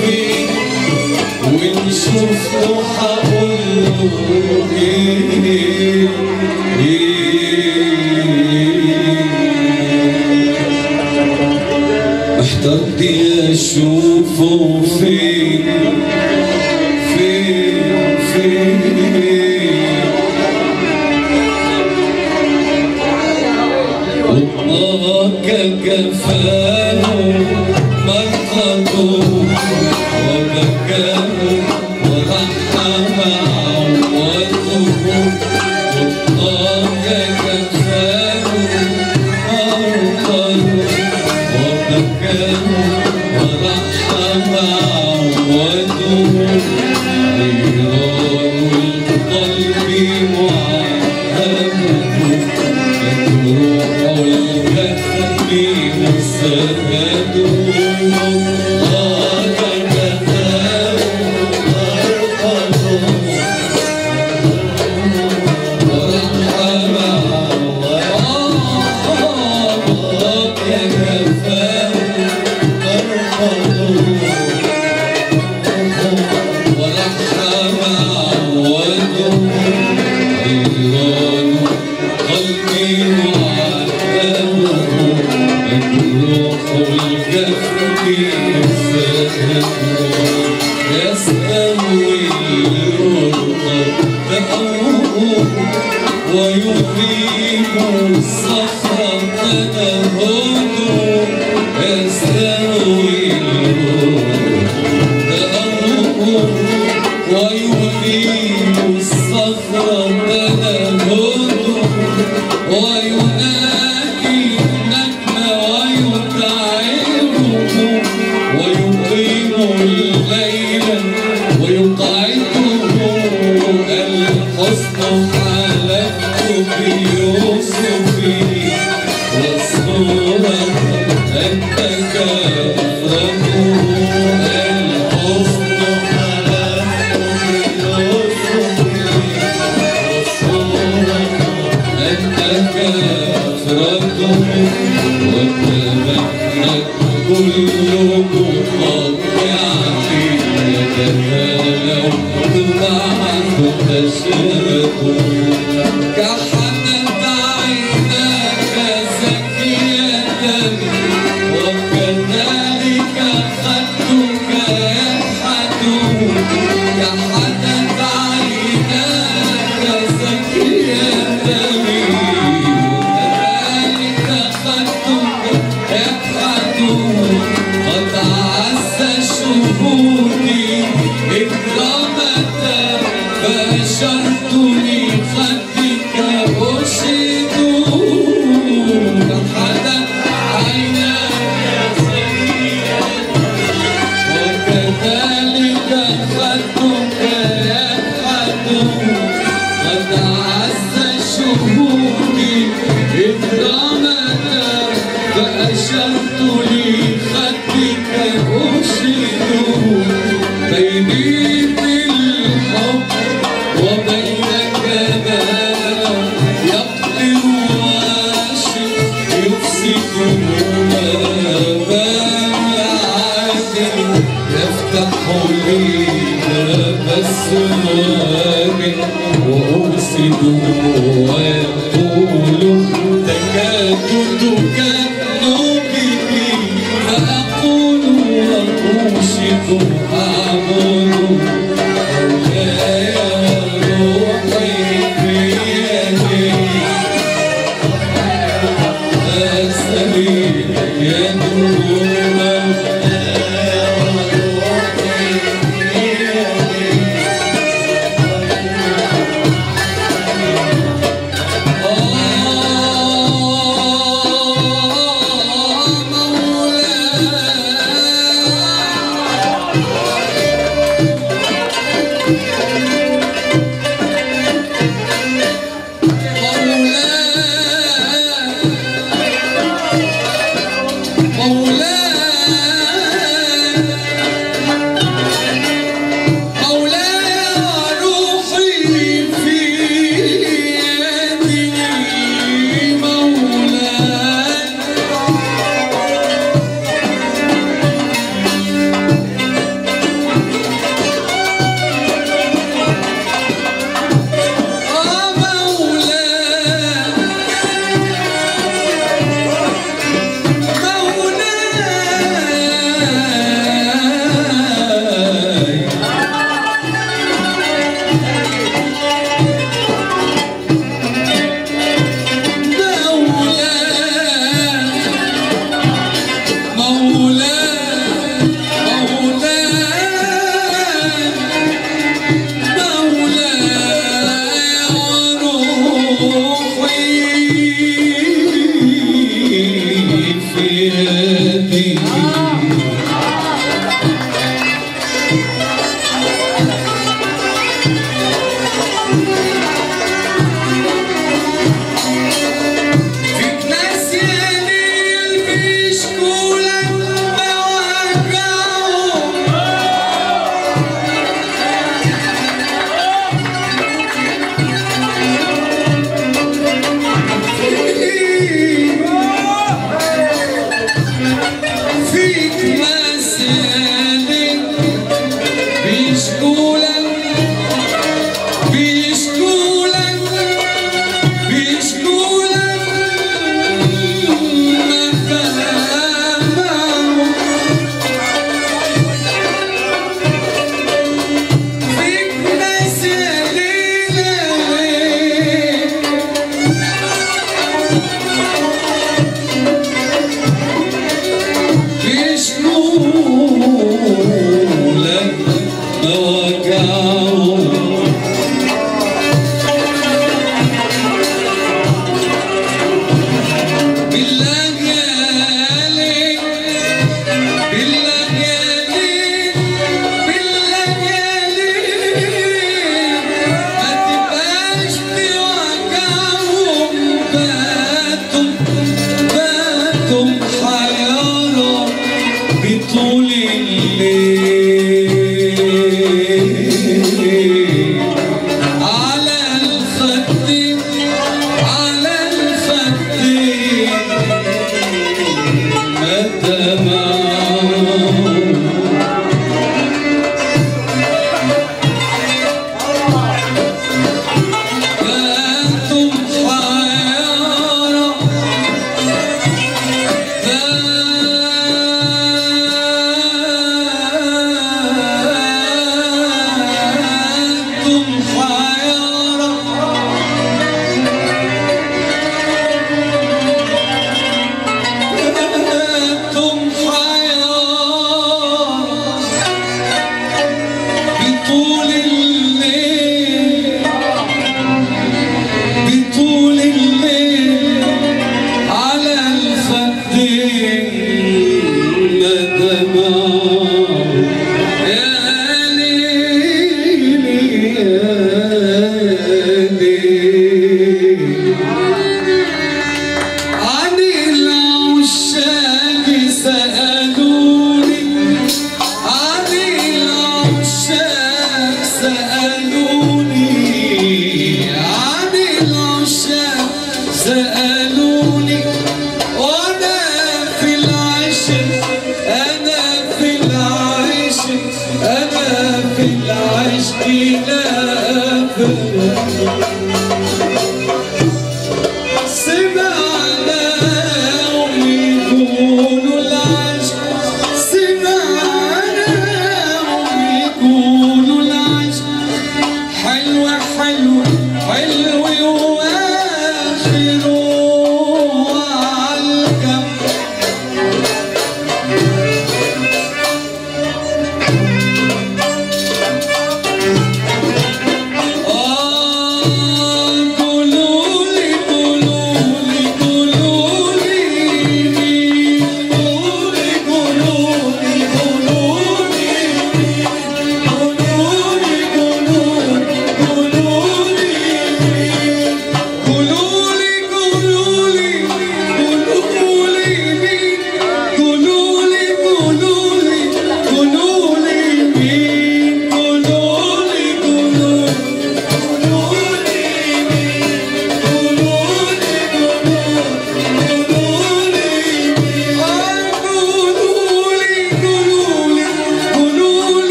فين وإن شفته هقول له إيه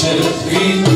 should be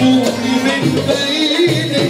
You mean, the